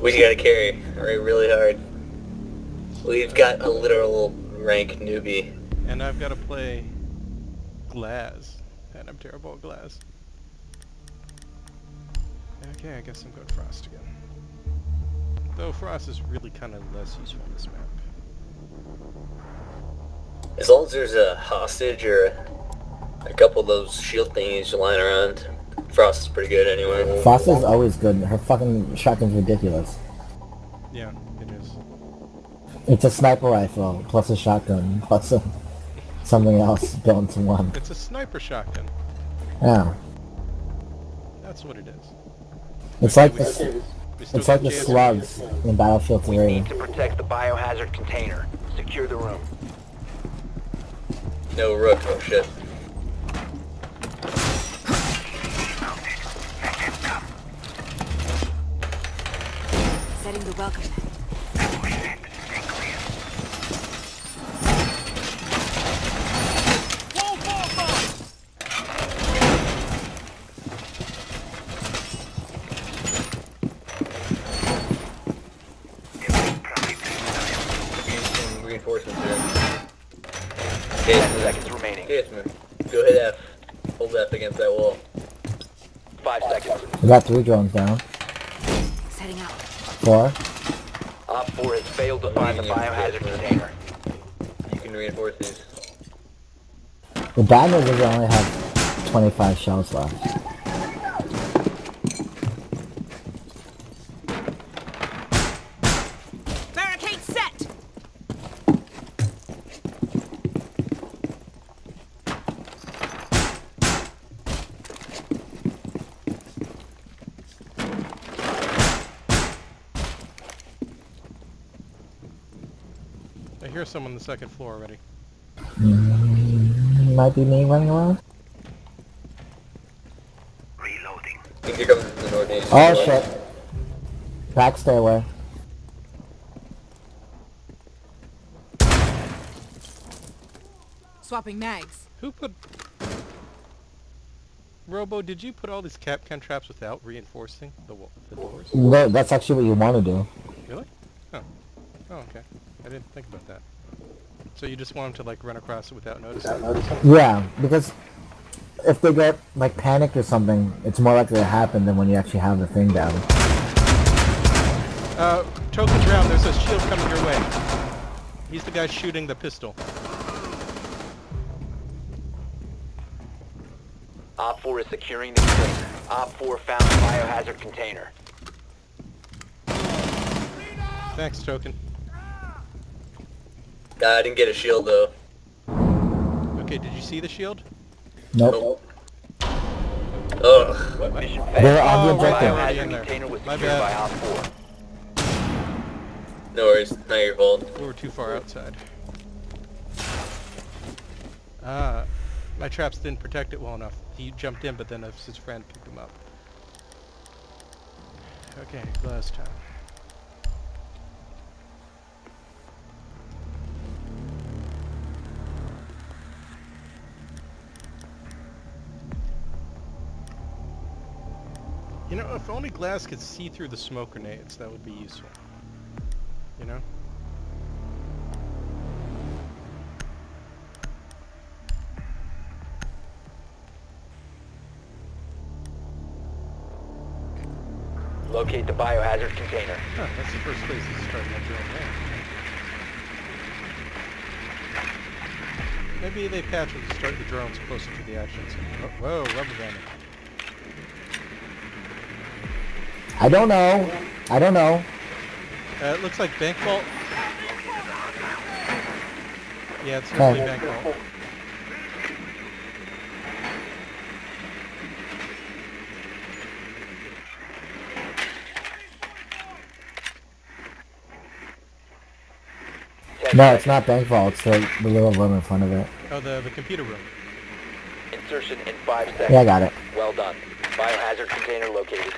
We gotta carry right really hard. We've got a literal rank newbie. And I've got to play Glaz. And I'm terrible at Glaz. Okay, I guess I'm going Frost again. Though Frost is really kind of less useful on this map. As long as there's a hostage or a couple of those shield thingies lying around, Frost is pretty good anyway. Frost is always good. Her fucking shotgun's ridiculous. Yeah, it is. It's a sniper rifle plus a shotgun plus a, something else built into one. It's a sniper shotgun. Yeah, That's what it is. it's like we- the s- it's like the Jazz- slugs in Battlefield We 3. need to protect the biohazard container. Secure the room. No rook, oh shit. Setting the welcome mat. Need reinforcements here. Ten seconds remaining. Jason, go hit F. Hold F against that wall. Five seconds. We got three drones down. Setting out. Four. Op 4 has failed to find the biohazard container. You can reinforce these. The bad news is we only have 25 shells left. Hear someone on the second floor already. Mm, might be me running around. I think you're coming the northeast. Oh shit. Back stairway. Swapping mags. Who put... Robo, did you put all these Kapkan traps without reinforcing the, wa- the doors? No, that's actually what you want to do. Really? Oh. Oh, okay. I didn't think about that. So you just want them to like run across it without noticing? Yeah, because if they get like panicked or something, it's more likely to happen than when you actually have the thing down. Uh, tokens round, there's a shield coming your way. He's the guy shooting the pistol. Op 4 is securing the container. Op 4 found the biohazard container. Thanks, token. Nah, I didn't get a shield though. Okay, did you see the shield? Nope. Ugh. Mission They're failed. on the Oh, objective. already in Biohazard there. container was My secured bad. No worries, not your fault. We were too far outside. Ah, my traps didn't protect it well enough. He jumped in, but then his friend picked him up. Okay, Glaz time. You know, if only Glaz could see through the smoke grenades, that would be useful. You know? Locate the biohazard container. Huh, that's the first place to start my drone there. Maybe they patch it to start the drones closer to the action. Oh, whoa, rubber banding. I don't know. I don't know. Uh, it looks like bank vault. Yeah, it's definitely bank vault. No, it's not bank vault. It's the, the little room in front of it. Oh, the the computer room. Insertion in five seconds. Yeah, I got it. Well done. Biohazard container located.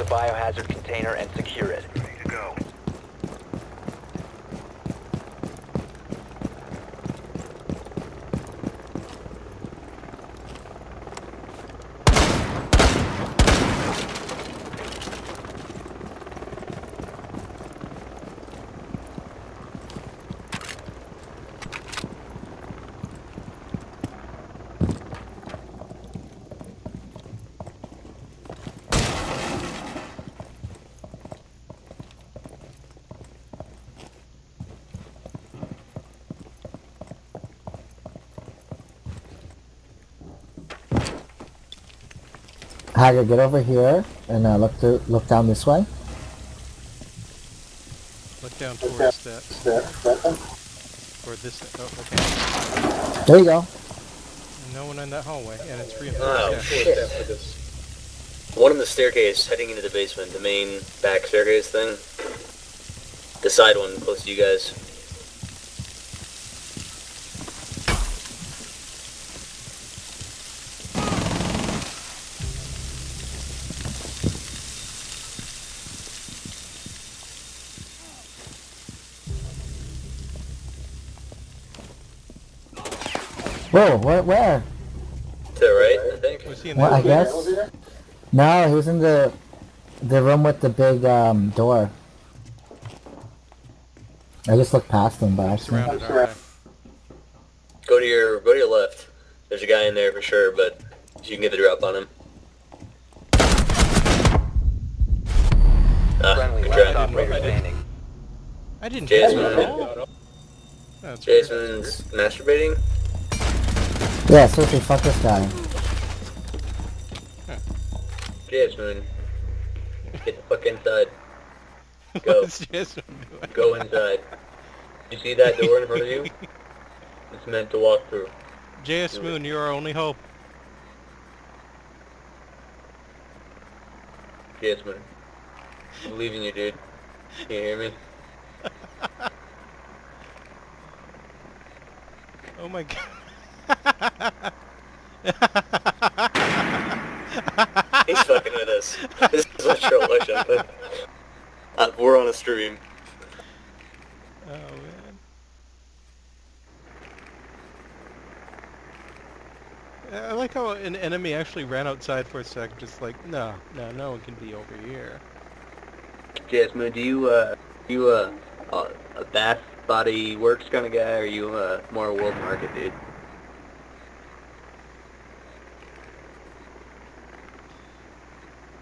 The biohazard container and secure it. Hager, get over here and uh, look to look down this way. Look down towards that. Or this. Oh, okay. There you go. No one in that hallway, and it's reinforced. Oh, yeah. shit. One in the staircase heading into the basement, the main back staircase thing. The side one close to you guys. Whoa, where? where? To the right, I think. Was he in What? I that? guess. No, he was in the the room with the big um, door. I just looked past him but accident. Surrounded. Alright. Go to your go to your left. There's a guy in there for sure, but you can get the drop on him. Ah, Friendly good last try. operator standing. I didn't hear Jason, that. That's weird. Jason's masturbating. Yeah, seriously, fuck this guy. Jasmine, get the fuck inside. Go. What's Go inside. You see that door in front of you? It's meant to walk through. JS Moon, you're our only hope. Jasmine. I'm leaving you, dude. Can you hear me? Oh my god. He's fucking with us. This is a troll election. Uh, we're on a stream. Oh man. I like how an enemy actually ran outside for a sec, just like, no, no, no one can be over here. Jasmine, do you, uh, you, uh, uh, a bath body works kind of guy, or are you, uh, more a world market dude?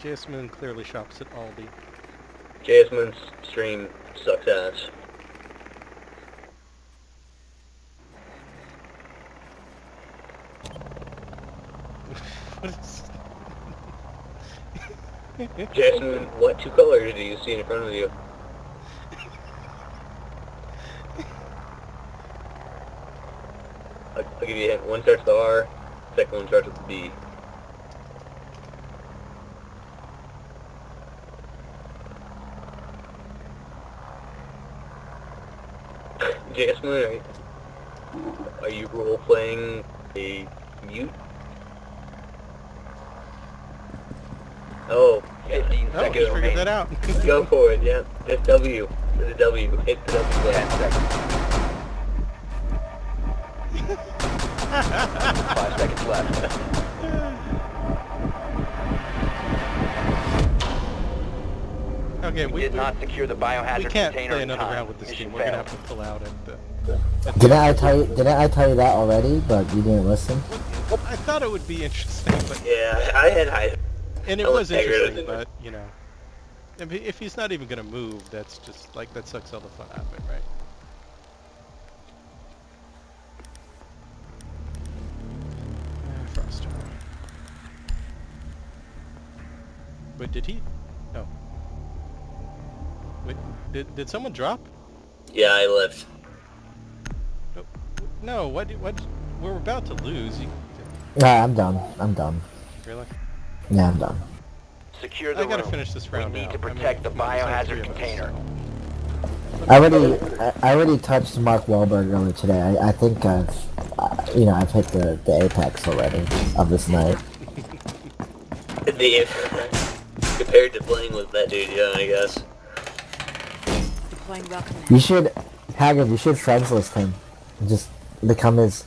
JS Moon clearly shops at Aldi. Jasmine's stream sucks ass. Jasmine, what two colors do you see in front of you? I'll, I'll give you a hint. One starts with R, second one starts with B. Jasmine, are you, are you role-playing a mute? Oh, 15 Oh, seconds just figured remaining. that out. Go for it, yeah. Just W. There's a W. Hit the W 10 button. seconds. Five seconds left. Okay, We we, did we, not secure the we can't container play another time. round with this Mission team. We're gonna have to pull out at the... at Didn't I tell you? Didn't I tell you that already? But you didn't listen. I thought it would be interesting, but Yeah, I had high. and it I was interesting, but you know, if, he's not even gonna move, that's just like that sucks all the fun out of it, right? Ah, Froster. Wait, did he? No. Wait, did did someone drop? Yeah, I left. No, no. What? What? We're about to lose. You, Nah, I'm done. I'm done. really? Yeah, I'm done. Secure the I gotta room. finish this We round need out. to I mean, protect the biohazard three us, container. so- I already, I, I already touched Mark Wahlberg earlier today. I, I think I've, uh, you know, I've hit the, the apex already of this night. The compared to playing with that dude, yeah, I guess. Deploying welcome You should, Haggard, you should friends list him. Just become his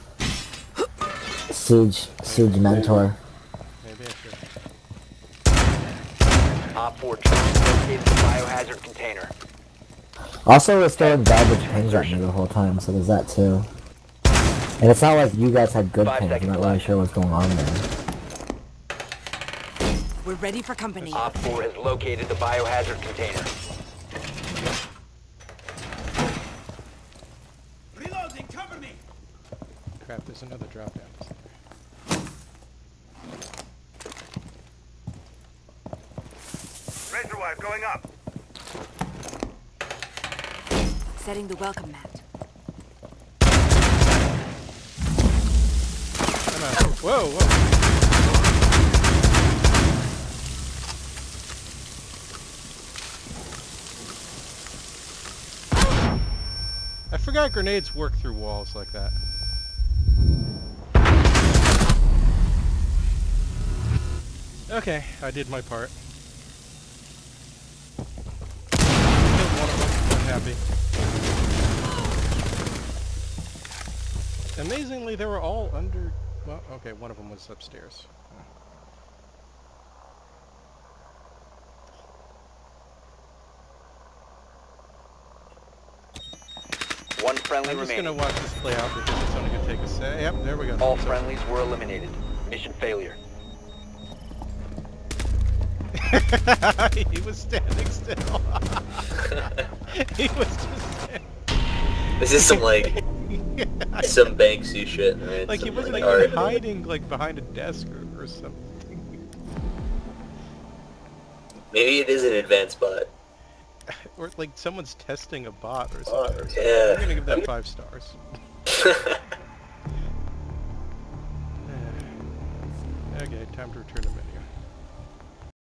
siege, siege mentor. Maybe I should. Op 4 located the biohazard container. Also, was throwing garbage pings at me the whole time, so there's that too. And it's not like you guys had good Five pings. I'm not really left. sure what's going on there. We're ready for company. Op 4 has located the biohazard container. Crap, there's another drop down. Razor wire going up. Setting the welcome mat. Whoa, whoa. I forgot grenades work through walls like that. Okay, I did my part. Killed one of them, I'm happy. Amazingly, they were all under... Well, okay, one of them was upstairs. One friendly I'm just remaining. gonna watch this play out because it's only gonna take a sec. Yep, there we go. All So- friendlies were eliminated. Mission failure. he was standing still. he was just. This is some like some Banksy shit, right? like he wasn't art. even hiding like behind a desk or, or something. Maybe it is an advanced bot. Or like someone's testing a bot or something. yeah. I'm gonna give that five stars. okay, time to return to menu.